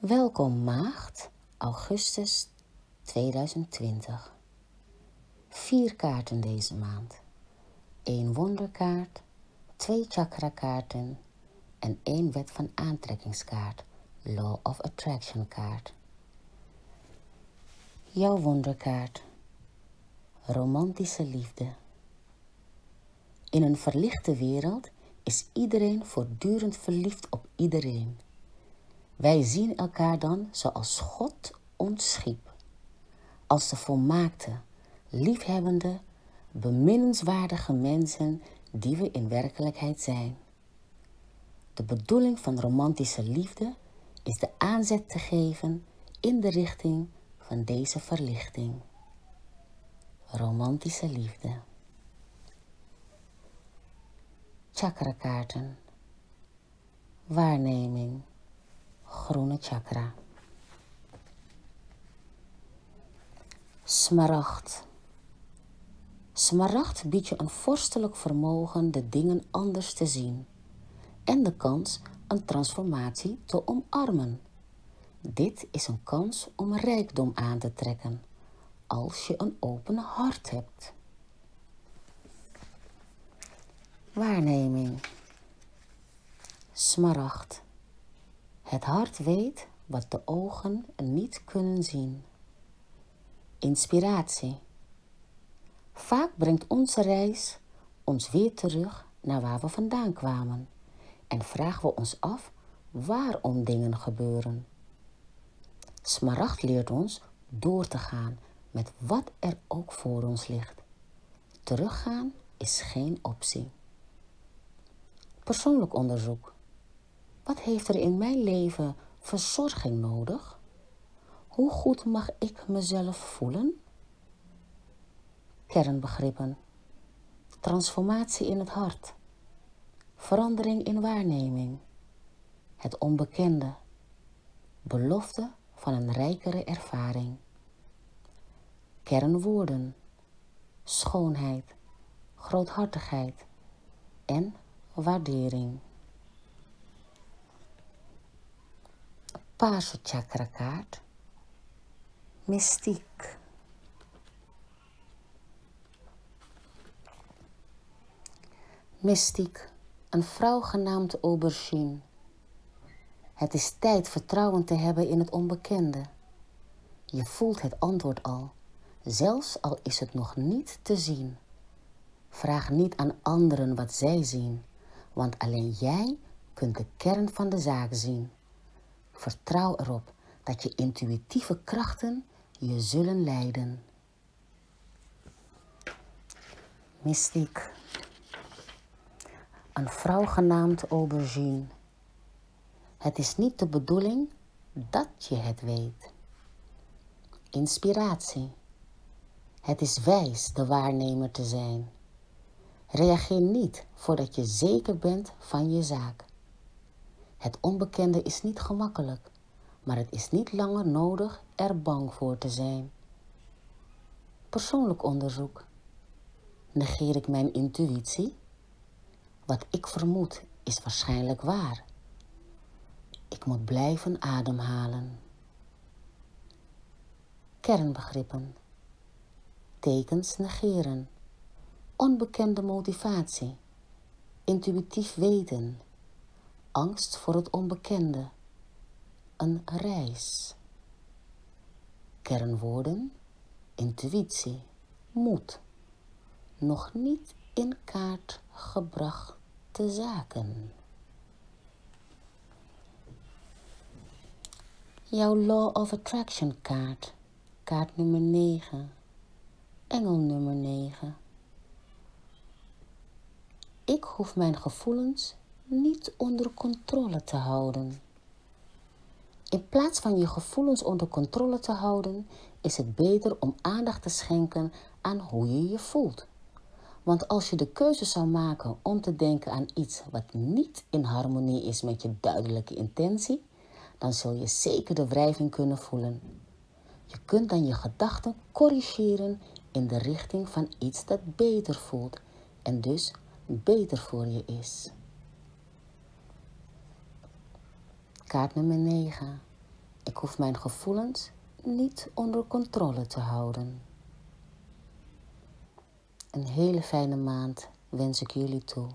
Welkom maagd, augustus 2020. Vier kaarten deze maand. Eén wonderkaart, twee chakra kaarten en één wet van aantrekkingskaart, Law of Attraction kaart. Jouw wonderkaart. Romantische liefde. In een verlichte wereld is iedereen voortdurend verliefd op iedereen. Wij zien elkaar dan zoals God ons schiep. Als de volmaakte, liefhebbende, beminnenswaardige mensen die we in werkelijkheid zijn. De bedoeling van romantische liefde is de aanzet te geven in de richting van deze verlichting. Romantische liefde. Chakrakaarten. Waarneming. Groene chakra. Smaragd. Smaragd biedt je een vorstelijk vermogen de dingen anders te zien en de kans een transformatie te omarmen. Dit is een kans om rijkdom aan te trekken als je een open hart hebt. Waarneming. Smaragd. Het hart weet wat de ogen niet kunnen zien. Inspiratie. Vaak brengt onze reis ons weer terug naar waar we vandaan kwamen en vragen we ons af waarom dingen gebeuren. Smaragd leert ons door te gaan met wat er ook voor ons ligt. Teruggaan is geen optie. Persoonlijk onderzoek. Heeft er in mijn leven verzorging nodig? Hoe goed mag ik mezelf voelen? Kernbegrippen. Transformatie in het hart. Verandering in waarneming. Het onbekende. Belofte van een rijkere ervaring. Kernwoorden. Schoonheid, groothartigheid en waardering. Paarse chakra kaart. Mystiek. Mystiek, een vrouw genaamd Aubergine. Het is tijd vertrouwen te hebben in het onbekende. Je voelt het antwoord al, zelfs al is het nog niet te zien. Vraag niet aan anderen wat zij zien, want alleen jij kunt de kern van de zaak zien. Vertrouw erop dat je intuïtieve krachten je zullen leiden. Mystiek. Een vrouw genaamd Aubergine. Het is niet de bedoeling dat je het weet. Inspiratie. Het is wijs de waarnemer te zijn. Reageer niet voordat je zeker bent van je zaak. Het onbekende is niet gemakkelijk, maar het is niet langer nodig er bang voor te zijn. Persoonlijk onderzoek. Negeer ik mijn intuïtie? Wat ik vermoed is waarschijnlijk waar. Ik moet blijven ademhalen. Kernbegrippen. Tekens negeren. Onbekende motivatie. Intuïtief weten. Angst voor het onbekende. Een reis. Kernwoorden. Intuïtie. Moed. Nog niet in kaart gebrachte zaken. Jouw Law of Attraction kaart. Kaart nummer 9. Engel nummer 9. Ik hoef mijn gevoelens niet onder controle te houden. In plaats van je gevoelens onder controle te houden, is het beter om aandacht te schenken aan hoe je je voelt. Want als je de keuze zou maken om te denken aan iets wat niet in harmonie is met je duidelijke intentie, dan zul je zeker de wrijving kunnen voelen. Je kunt dan je gedachten corrigeren in de richting van iets dat beter voelt en dus beter voor je is. Kaart nummer 9. Ik hoef mijn gevoelens niet onder controle te houden. Een hele fijne maand wens ik jullie toe.